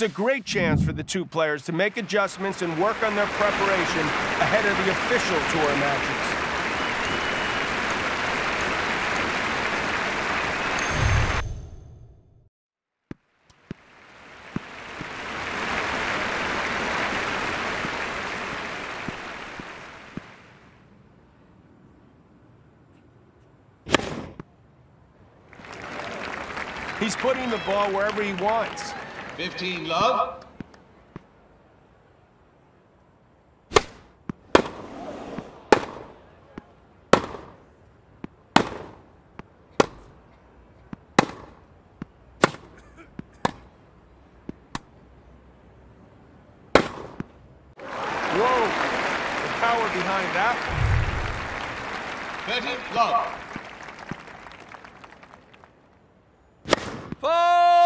It's a great chance for the two players to make adjustments and work on their preparation ahead of the official tour matches. He's putting the ball wherever he wants. 15 love. Whoa! The power behind that one. 30 love. Fault!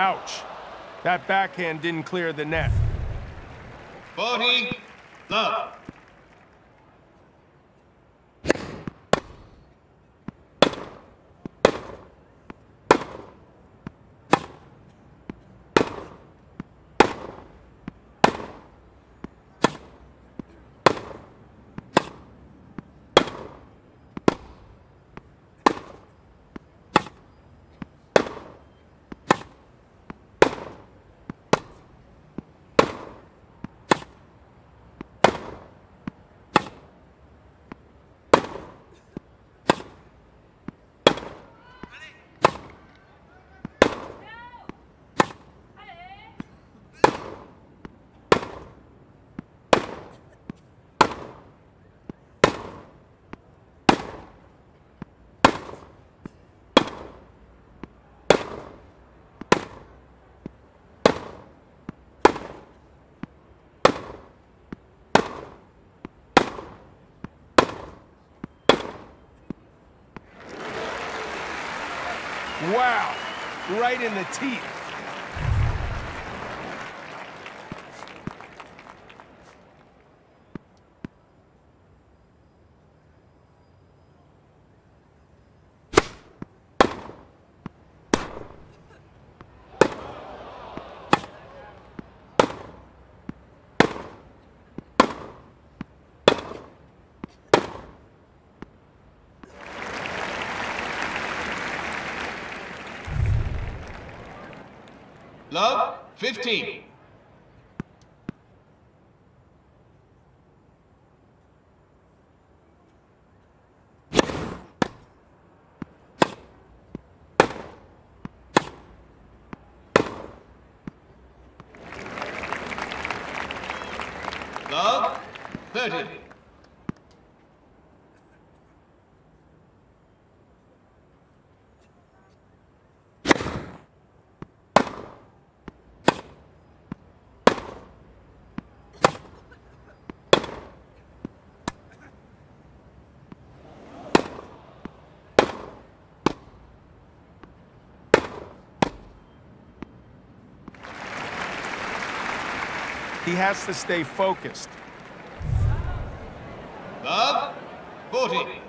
Ouch. That backhand didn't clear the net. 40 love. Right in the teeth. Love, 15. Love, 30. He has to stay focused. Love, 40.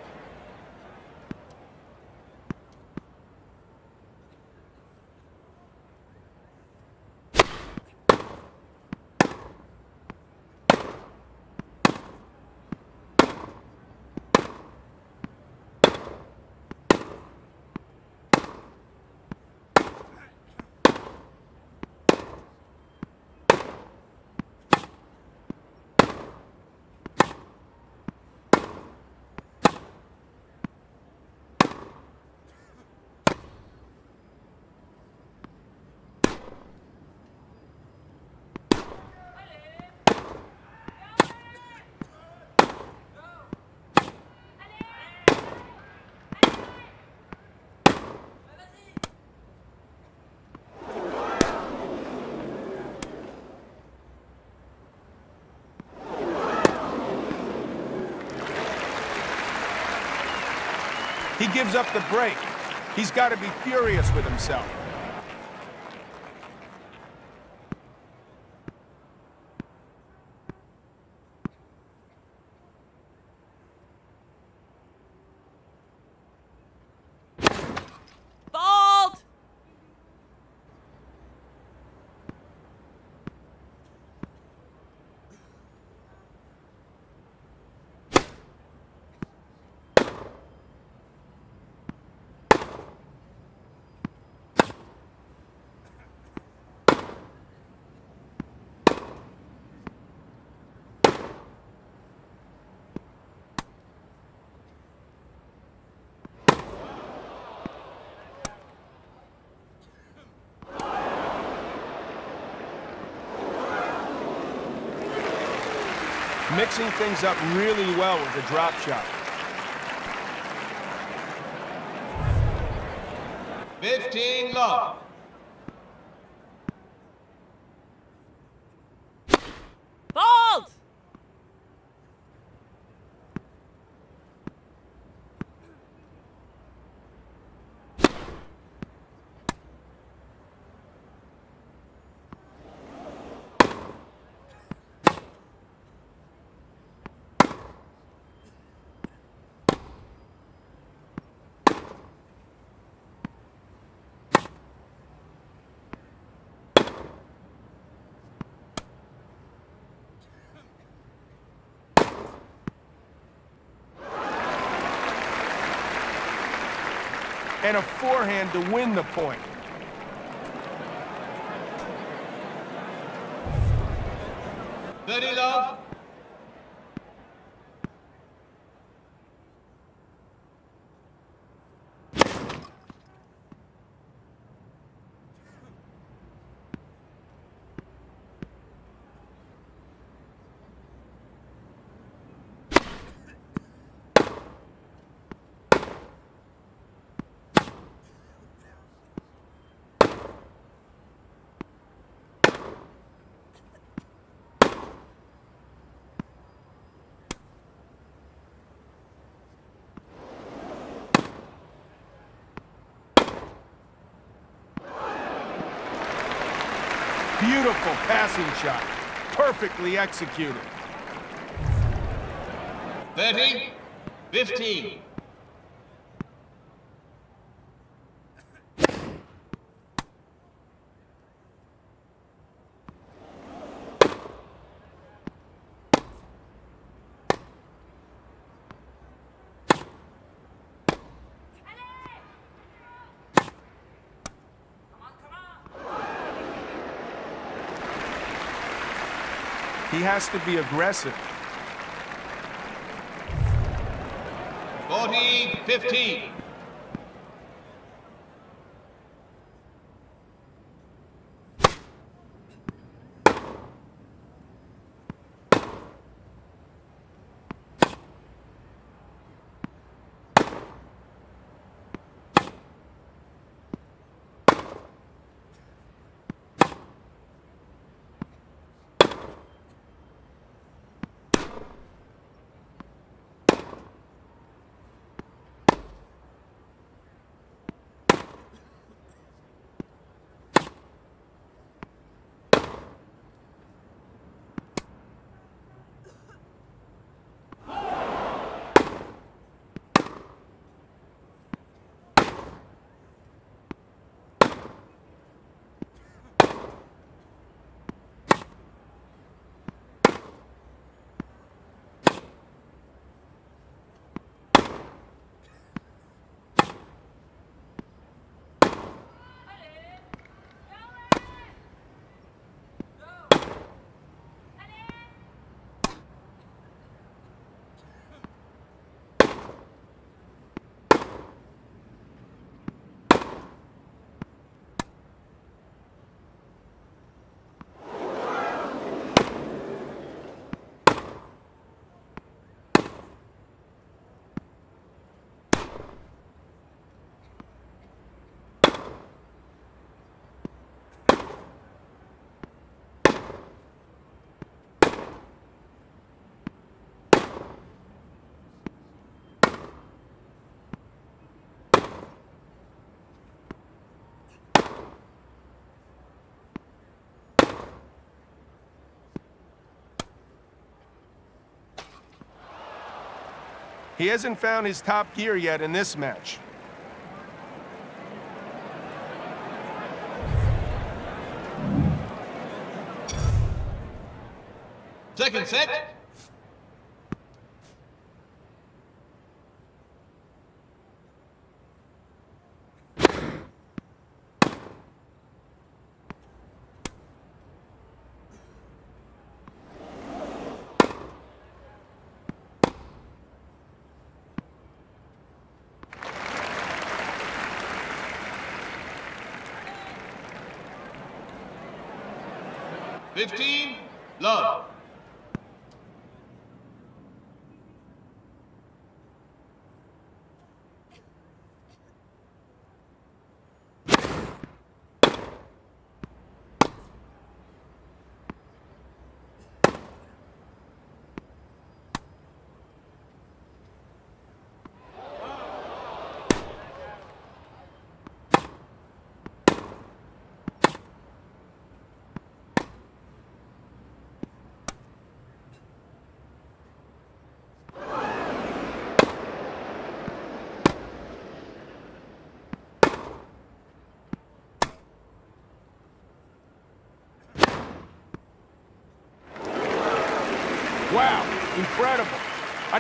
Gives up the break. He's got to be furious with himself. Fault! Mixing things up really well with the drop shot. 15 love. Fault! And a forehand to win the point. Thirty love. Beautiful passing shot. Perfectly executed. 30. 15. He has to be aggressive. 40. He hasn't found his top gear yet in this match. Second set. Fifteen, love.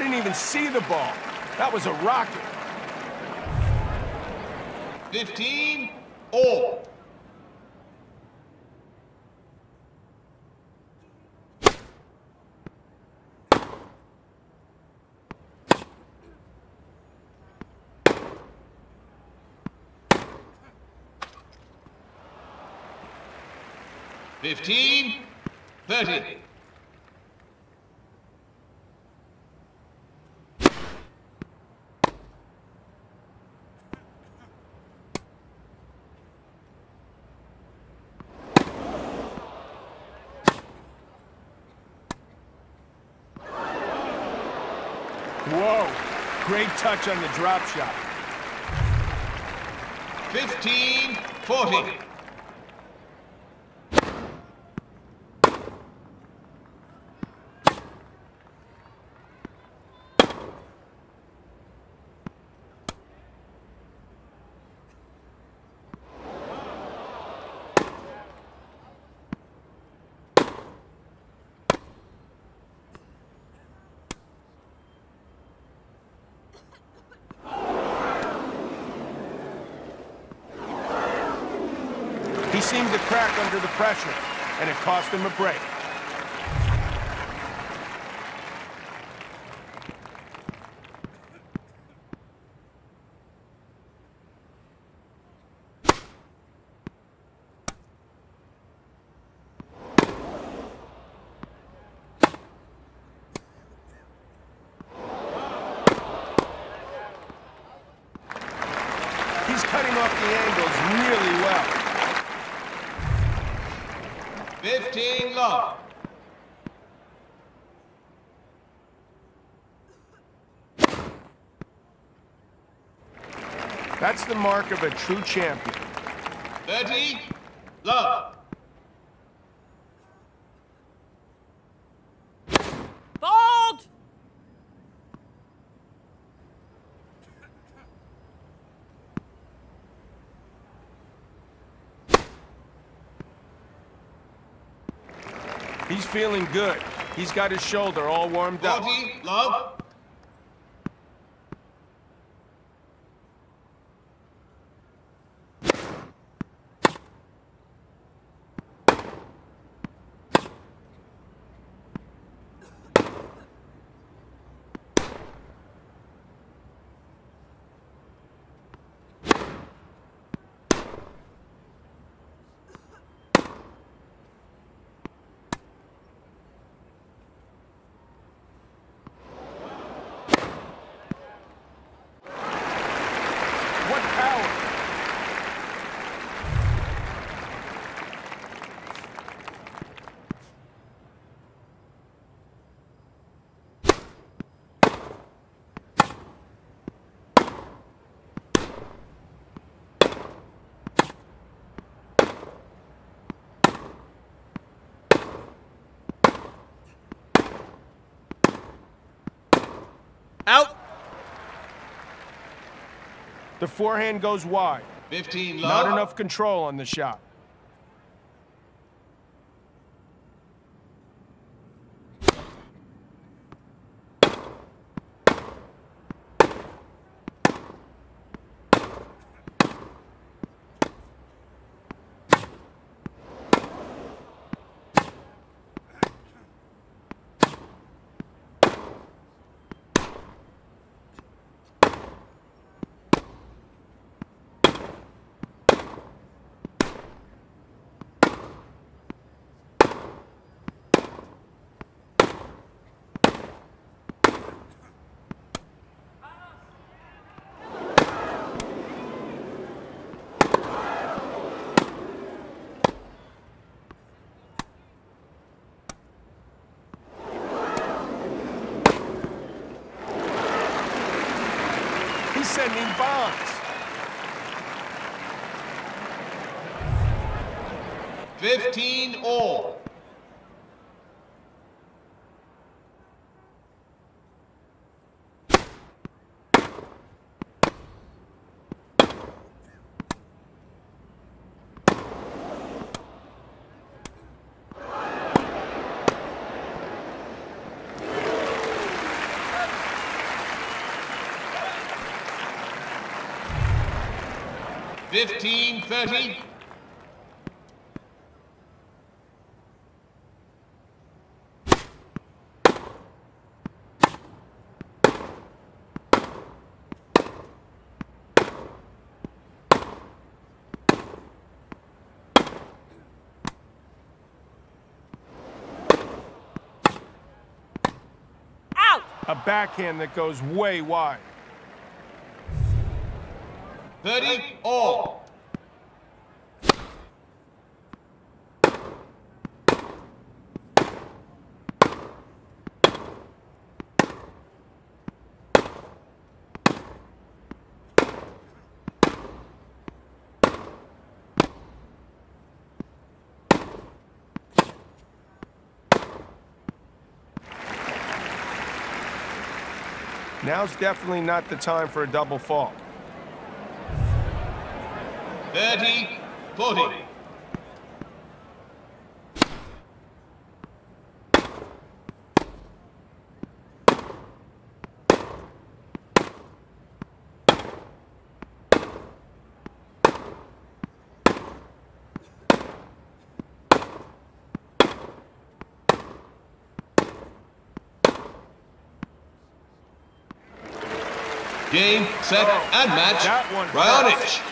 Didn't even see the ball. That was a rocket. 15, all. Fifteen, thirty. Whoa, great touch on the drop shot. Fifteen, forty. He seemed to crack under the pressure, and it cost him a break. He's cutting off the angles really well. Fifteen, love. That's the mark of a true champion. Thirty, love. Fault! He's feeling good. He's got his shoulder all warmed up. Forty, love. The forehand goes wide. 15 Not enough control on the shot. He's sending bombs. Fifteen all. Fifteen thirty. Out! A backhand that goes way wide. Thirty all. Now's definitely not the time for a double fault. 30 40. Game, set, Oh, and match. Raonic.